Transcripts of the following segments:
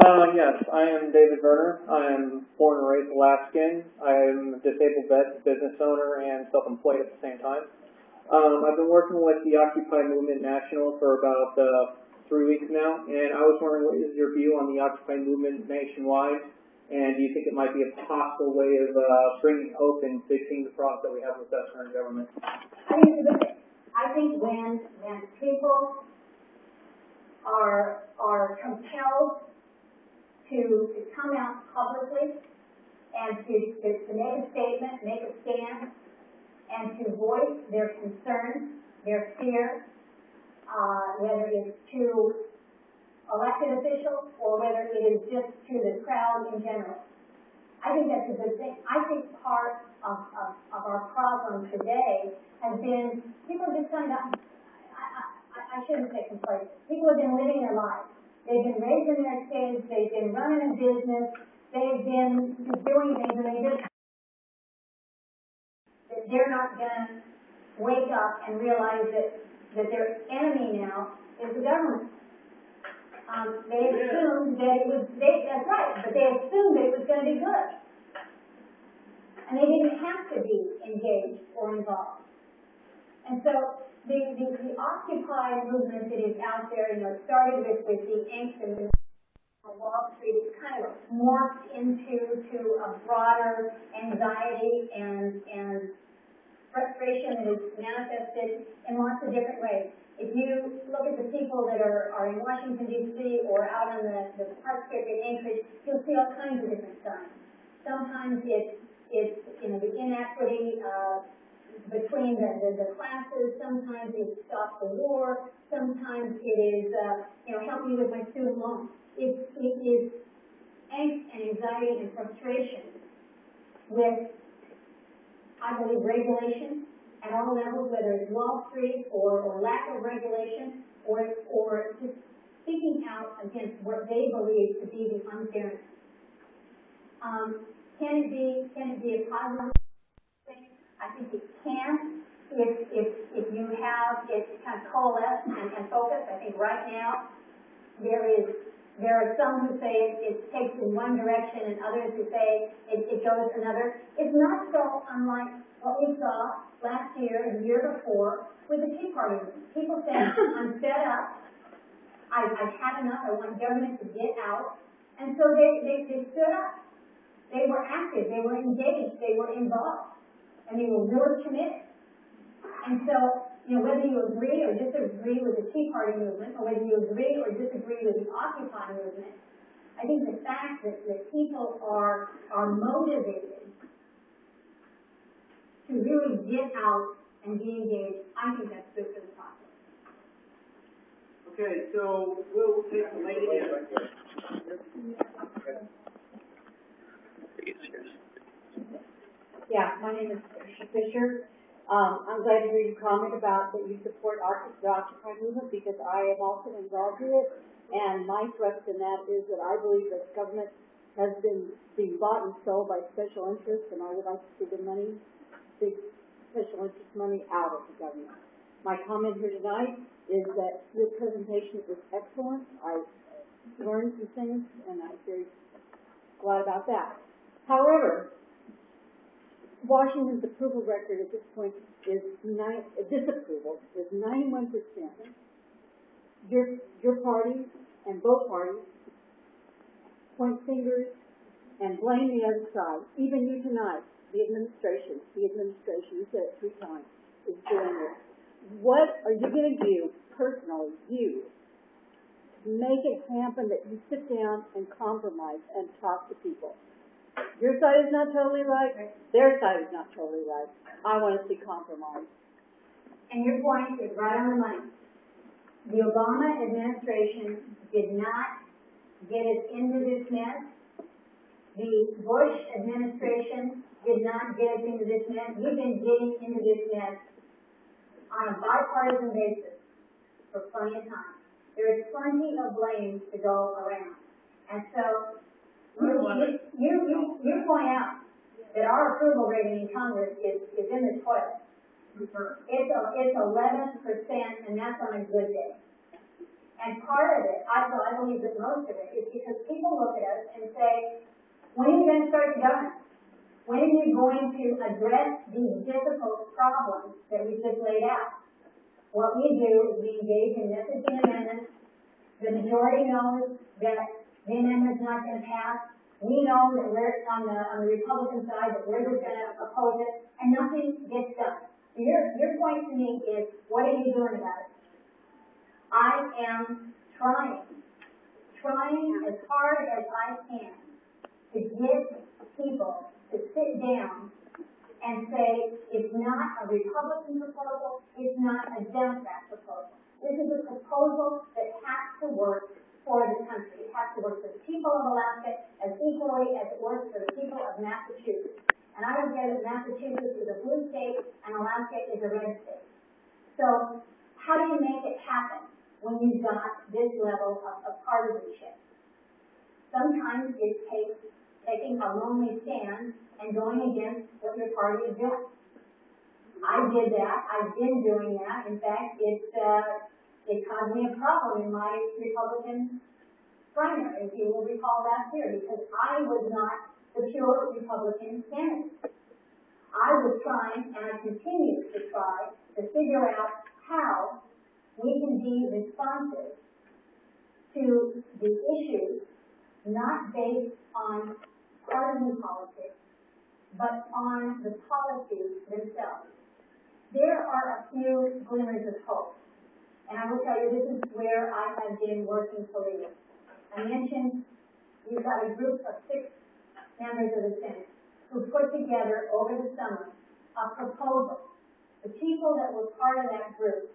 Uh, yes, I am David Verner. I am born and raised Alaskan. I am a disabled vet, business owner, and self-employed at the same time. Um, I've been working with the Occupy Movement National for about uh, three weeks now, and I was wondering what is your view on the Occupy Movement nationwide, and do you think it might be a possible way of uh, bringing hope and fixing the problems that we have with our current government? I think. I think when, when people are, are compelled to, come out publicly and to, to, to make a statement, make a stand, and to voice their concerns, their fear, uh, whether it's to elected officials or whether it is just to the crowd in general. I think that's a good thing. I think part of, of, of our problem today has been people have just kind of I, I, I shouldn't say complacent. People have been living their lives. They've been raising their kids. They've been running a business. They've been doing things and they just, they're not going to wake up and realize that, that their enemy now is the government. Um, they assumed that it was, they, that's right, but they assumed that it was going to be good. And they didn't have to be engaged or involved. And so the, the, the Occupy movement that is out there, you know, started with, with the and Wall Street, it's kind of morphed into to a broader anxiety and, and frustration that is manifested in lots of different ways. If you look at the people that are, are in Washington, D.C. or out on the, the park strip in Anchorage, you'll see all kinds of different signs. Sometimes it's, it's you know, the inequity uh, between the, the, the, classes. Sometimes it's stop the war. Sometimes it is, uh, you know, help me with my student loan. It, it is angst and anxiety and frustration with, I believe, regulation at all levels, whether it's Wall Street or, or lack of regulation or, or just speaking out against what they believe to be the unfairness. Um, can it be, can it be a positive thing? I think it can if, if, if you have it kind of coalesce and, and focus. I think right now there is there are some who say it, it takes in one direction and others who say it, it goes another. It's not so unlike what we saw last year and the year before with the Tea Party. People said, I'm fed up. I, I've had enough. I want government to get out. And so they, they, they stood up. They were active. They were engaged. They were involved. And they were really committed. And so you know, whether you agree or disagree with the Tea Party movement, or whether you agree or disagree with the Occupy movement, I think the fact that, that people are, are motivated to really get out and be engaged, I think that's good for the process. Okay, so we'll take the lady in. Yeah, my name is Tricia Fisher. Um, I'm glad to hear your comment about that you support the Occupy movement because I am also involved in it. And my thrust in that is that I believe that government has been being bought and sold by special interests, and I would like to see the money, the special interest money out of the government. My comment here tonight is that your presentation was excellent. I learned some things, and I'm very glad about that. However, Washington's approval record at this point is nine, disapproval is 91 percent. Your your party and both parties point fingers and blame the other side. Even you tonight, the administration, the administration, you said it three times, is doing this. What are you going to do personally, you, to make it happen that you sit down and compromise and talk to people? Your side is not totally right. Their side is not totally right. I want to see compromise. And your point is right on the money. The Obama administration did not get us into this mess. The Bush administration did not get us into this mess. We've been getting into this mess on a bipartisan basis for plenty of time. There is plenty of blame to go around. And so you, you, you, you point out that our approval rating in Congress is, is in the toilet. Mm-hmm. It's, a, it's 11%, and that's on a good day. And part of it, I, I believe that most of it, is because people look at us and say, when are you going to start the government? When are you going to address these difficult problems that we just laid out? What we do is we engage in messaging amendments. The majority knows that the amendment's not going to pass. We know that we're on the, on the Republican side, that we're just going to oppose it, and nothing gets done. So Your, your point to me is, what are you doing about it? I am trying, trying as hard as I can to get people to sit down and say, it's not a Republican proposal, it's not a Democrat proposal. This is a proposal that has to work for the country. It has to work for the people of Alaska as equally as it works for the people of Massachusetts. And I don't care that Massachusetts is a blue state and Alaska is a red state. So how do you make it happen when you've got this level of, of partisanship? Sometimes it takes taking a lonely stand and going against what your party is doing. I did that. I've been doing that. In fact, it's uh, it caused me a problem in my Republican primary, if you will recall last year, because I was not the pure Republican candidate. I was trying, and I continue to try, to figure out how we can be responsive to the issues not based on partisan politics, but on the policies themselves. There are a few glimmers of hope. And I will tell you, this is where I have been working for years. I mentioned we've got a group of six members of the Senate who put together over the summer a proposal. The people that were part of that group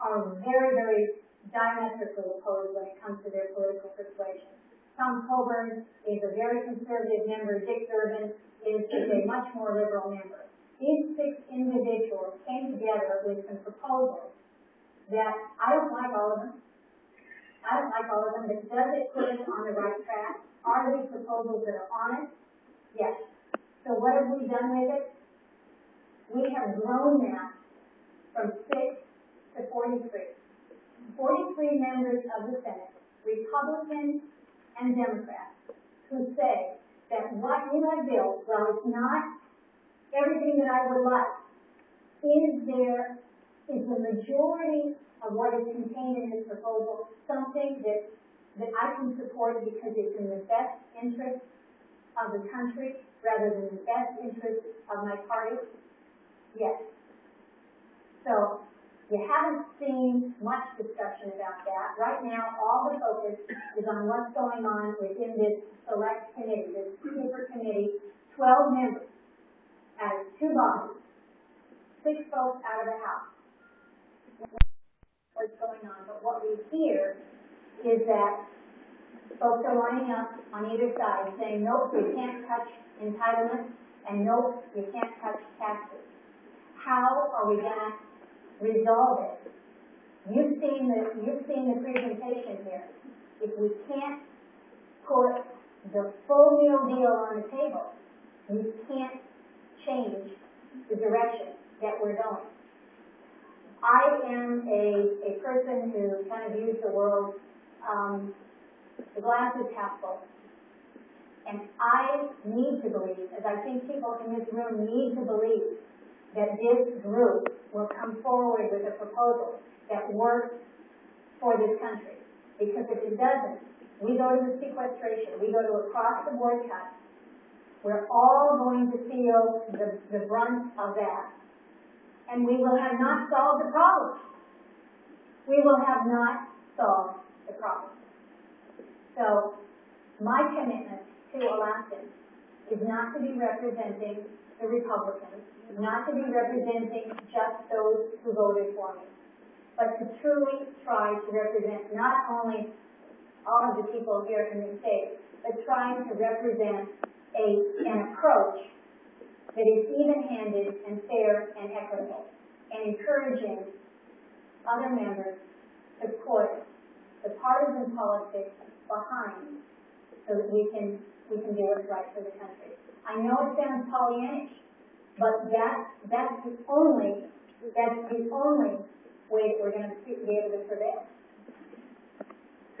are very, very diametrically opposed when it comes to their political persuasion. Tom Coburn is a very conservative member. Dick Durbin is, is a much more liberal member. These six individuals came together with some proposals that I don't like all of them. I don't like all of them, but does it put us on the right track? Are these proposals that are honest? Yes. So what have we done with it? We have grown that from six to 43. 43 members of the Senate, Republicans and Democrats, who say that what you have built, while it's not everything that I would like, is there, is the majority of what is contained in this proposal something that, that I can support because it's in the best interest of the country rather than the best interest of my party? Yes. So, you haven't seen much discussion about that. Right now, all the focus is on what's going on within this select committee, this super committee, 12 members out of two bodies, six folks out of the House. What's going on, but what we hear is that folks are lining up on either side saying, nope, you can't touch entitlements, and nope, you can't touch taxes. How are we gonna resolve it? You've seen the, you've seen the presentation here. If we can't put the full meal deal on the table, we can't change the direction that we're going. I am a, a person who kind of views the world, um, the glass is half full. And I need to believe, as I think people in this room need to believe, that this group will come forward with a proposal that works for this country. Because if it doesn't, we go to the sequestration, we go to across the board cuts, we're all going to feel the, the brunt of that. And we will have not solved the problem. We will have not solved the problem. So, my commitment to Alaskans is not to be representing the Republicans, not to be representing just those who voted for me, but to truly try to represent not only all of the people here in the state, but trying to represent a, an approach that is even-handed and fair and equitable, and encouraging other members to put the partisan politics behind so that we can, we can do what's right for the country. I know it sounds Pollyannish, but that, that's the only, that's the only way that we're gonna be able to prevail.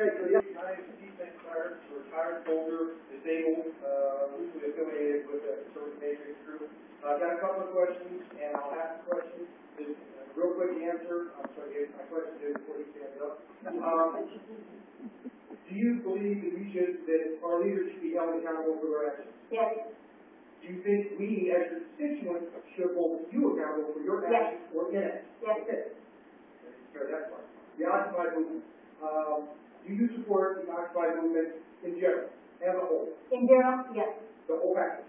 Okay, so yeah, my name is Steve St. Clair, retired soldier, disabled, uh, loosely affiliated with the Conservative Matrix Group. I've got a couple of questions, and I'll ask the questions, just uh, real quick answer, I'm sorry, my question is before you stand up. Um, do you believe that we should, that our leaders should be held accountable for their actions? Yes, Do you think we, as your constituents, should hold you accountable for your Yes. actions or inactions? yes, Sure, that's fine. The Occupy movement, um, do you support the Occupy movement in general, as a whole, in general, yes. the whole package?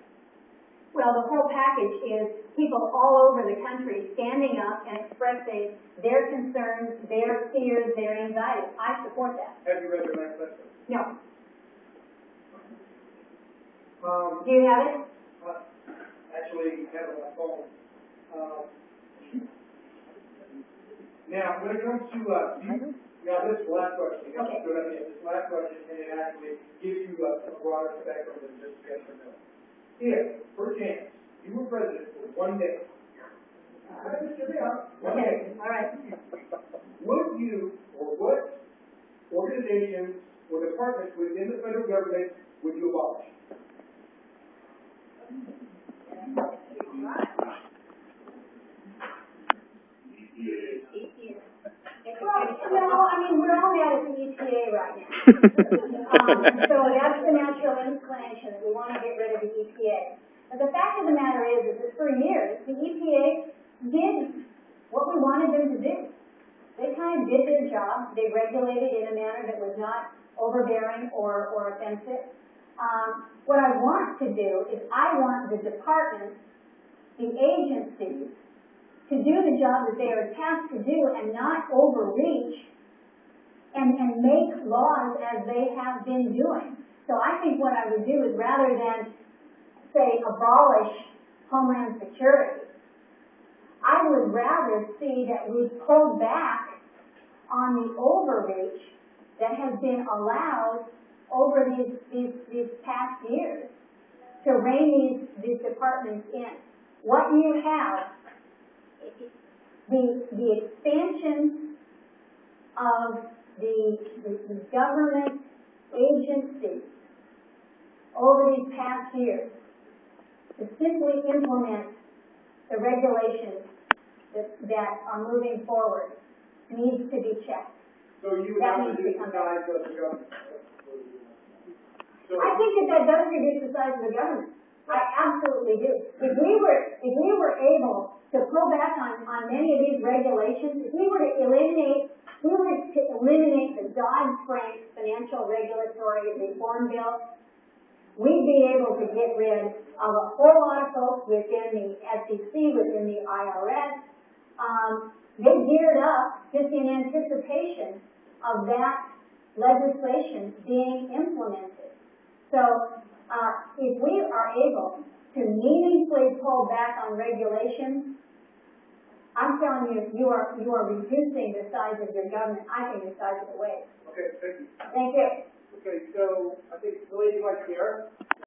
Well, the whole package is people all over the country standing up and expressing their concerns, their fears, their anxieties. I support that. Have you read the manifesto? No. Um, Do you have it? uh, actually, have it on my phone. Um, now, when it comes to, uh, you, now this last question, you have to Okay. go down here, this last question, and it actually gives you a, a broader spectrum than just yes or no. If, per chance, you were president for one day, just hear me out, Okay, all right. would you, or what organizations or departments within the federal government would you abolish? Well, no, I mean, we're all mad at the EPA right now. Um, so that's the natural inclination, that we want to get rid of the EPA. But the fact of the matter is, is that for years, the EPA did what we wanted them to do. They kind of did their job, they regulated in a manner that was not overbearing or, or offensive. Um, what I want to do is I want the departments, the agencies, to do the job that they are tasked to do and not overreach and, and make laws as they have been doing. So I think what I would do is rather than say abolish Homeland Security, I would rather see that we pull back on the overreach that has been allowed over these, these, these past years to rein these, these departments in. What you have the, the expansion of the, the, the government agency over these past years to simply implement the regulations that, that are moving forward needs to be checked. So you That have needs to to do come the size of the government? So, I think that that does reduce the size of the government. I absolutely do. If we were, if we were able to pull back on, on many of these regulations, if we were to eliminate, if we were to eliminate the Dodd-Frank financial regulatory reform bill, we'd be able to get rid of a whole lot of folks within the SEC, within the IRS. Um, they geared up just in anticipation of that legislation being implemented. So, uh, if we are able to meaningfully pull back on regulations, I'm telling you, you are, you are reducing the size of your government, I think the size of the way. okay, thank you. Thank you. Okay, so I think the lady right here,